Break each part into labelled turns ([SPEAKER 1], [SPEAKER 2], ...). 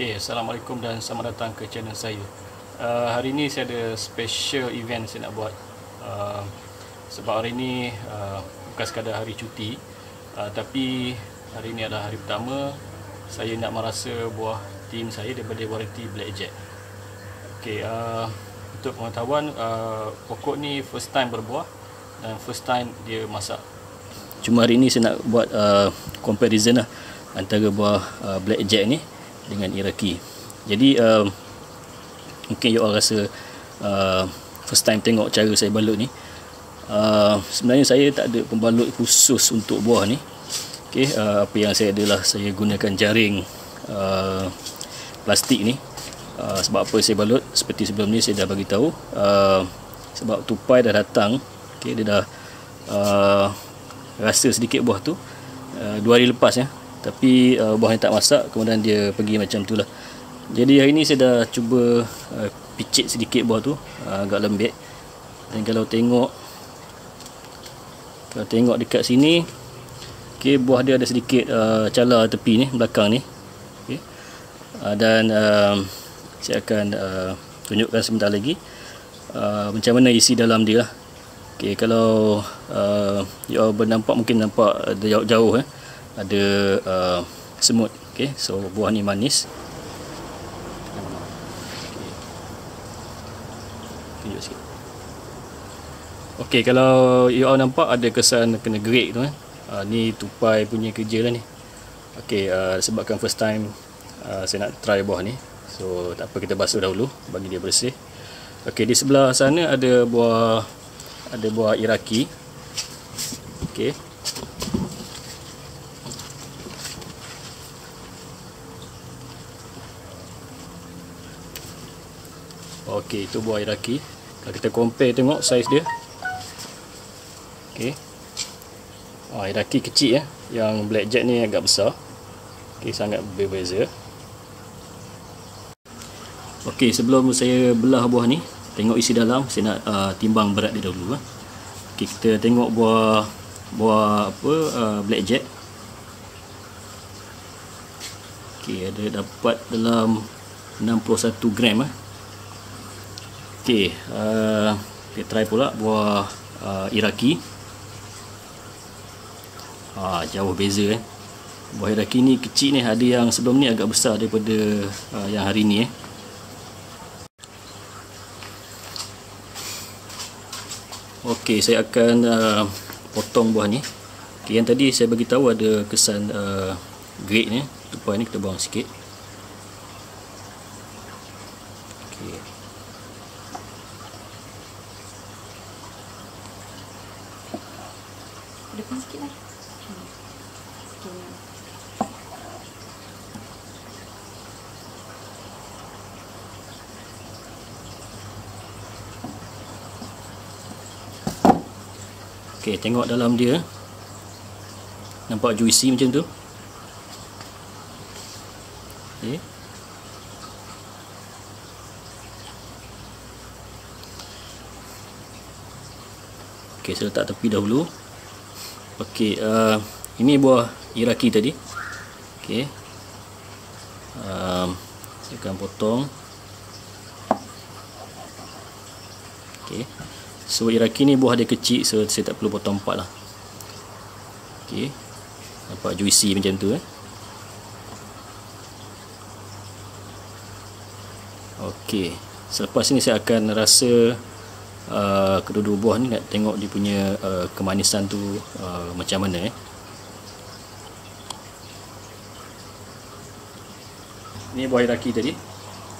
[SPEAKER 1] Okay, Assalamualaikum dan selamat datang ke channel saya. Uh, Hari ini saya ada special event saya nak buat. Uh, Sebab hari ini uh, bukan sekadar hari cuti. Uh, Tapi hari ini adalah hari pertama Saya nak merasa buah tim saya daripada warranty Blackjack Okay, uh, untuk pengetahuan uh, pokok ni first time berbuah Dan first time dia masak. Cuma hari ini saya nak buat uh, comparison lah Antara buah uh, Blackjack ni dengan Iraqi. Jadi uh, mungkin you all rasa uh, first time tengok cara saya balut ni. Uh, sebenarnya saya tak ada pembalut khusus untuk buah ni. Okay, uh, apa yang saya adalah saya gunakan jaring uh, plastik ni. Uh, sebab apa saya balut seperti sebelum ni saya dah bagi tahu uh, sebab tupai dah datang okay, dia dah uh, rasa sedikit buah tu uh, dua hari lepas ya tapi uh, buah yang tak masak kemudian dia pergi macam tu lah. Jadi hari ni saya dah cuba uh, picit sedikit buah tu uh, agak lembek. Dan kalau tengok kalau tengok dekat sini okay, buah dia ada sedikit uh, cala tepi ni belakang ni. Okay. uh, dan uh, saya akan uh, tunjukkan sebentar lagi uh, macam mana isi dalam dia lah. Okay, kalau uh, you all bernampak mungkin nampak jauh-jauh eh ada uh, semut. Okey so buah ni manis. Okey kalau you all nampak ada kesan kena gerik tu eh. Uh, ni tupai punya kerja lah ni. Okey uh, sebabkan first time uh, saya nak try buah ni. So tak apa kita basuh dahulu bagi dia bersih. Okey di sebelah sana ada buah ada buah iraki okey Okey, itu buah Iraqi. Kalau kita compare tengok saiz dia. Okey. Ah, Iraqi kecil ya. Yang blackjack ni agak besar. Okey, sangat berbeza. Okey, sebelum saya belah buah ni, tengok isi dalam, saya nak uh, timbang berat dia dahulu eh. Okey, kita tengok buah buah apa uh, blackjack. Okey, ada dapat dalam 61 gram eh. Okey, uh, kita try pula buah uh, Iraki. Ah, jauh beza eh. Buah Iraki ni kecil ni, ada yang sebelum ni agak besar daripada uh, yang hari ni eh. Okey, saya akan uh, potong buah ni. Okay, yang tadi saya bagi tahu ada kesan uh, grade ni. Tupai ni kita buang sikit.
[SPEAKER 2] Depan sikit lah.
[SPEAKER 1] Okey, tengok dalam dia. Nampak juicy macam tu. Okey. Okey, saya letak tepi dahulu. Okey, uh, ini buah Iraki tadi. Okey. Um, saya akan potong. Okey. So Iraki ni buah dia kecil so saya tak perlu potong empat lah. Okey. Nampak juicy macam tu eh. Okey. Selepas ini saya akan rasa uh, kedua-dua buah ni nak tengok dia punya uh, kemanisan tu uh, macam mana eh. Ni buah iraki tadi.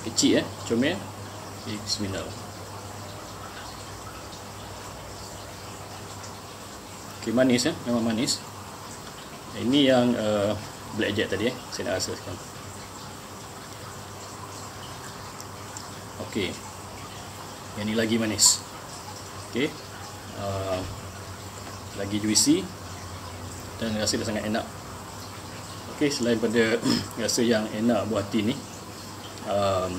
[SPEAKER 1] Kecil eh, comel. Okay, bismillah. Okay, manis eh, memang manis. Ini yang uh, blackjack tadi eh, saya nak rasa sekarang. Okey. Yang ni lagi manis. Okey. Uh, lagi juicy dan rasa dia sangat enak. Okey, selain pada rasa yang enak buah tin ni, um,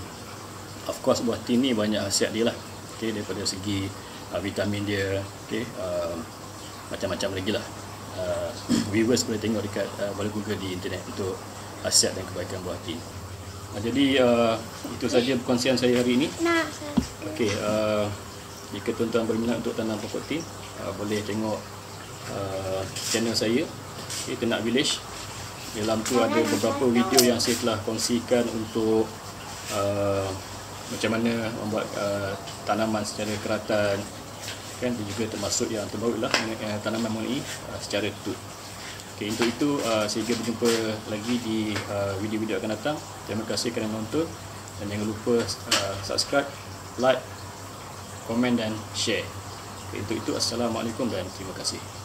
[SPEAKER 1] of course buah tin ni banyak khasiat dia lah. Okey, daripada segi uh, vitamin dia, okey, uh, macam-macam lagi lah. Uh, viewers boleh tengok dekat uh, boleh google di internet untuk khasiat dan kebaikan buah tin. Uh, jadi uh, itu saja perkongsian saya hari ini.
[SPEAKER 2] Nak.
[SPEAKER 1] Okey, uh, jika tuan-tuan berminat untuk tanam pokok tin, uh, boleh tengok uh, channel saya, okay, Tenak Village. Dalam tu ada beberapa video yang saya telah kongsikan untuk uh, macam mana membuat uh, tanaman secara keratan kan dan juga termasuk yang terbaru lah uh, tanaman mengenai uh, secara tut. Okay, untuk itu uh, sehingga berjumpa lagi di uh, video-video akan datang. Terima kasih kerana menonton dan jangan lupa uh, subscribe, like, komen dan share. Untuk itu assalamualaikum dan terima kasih.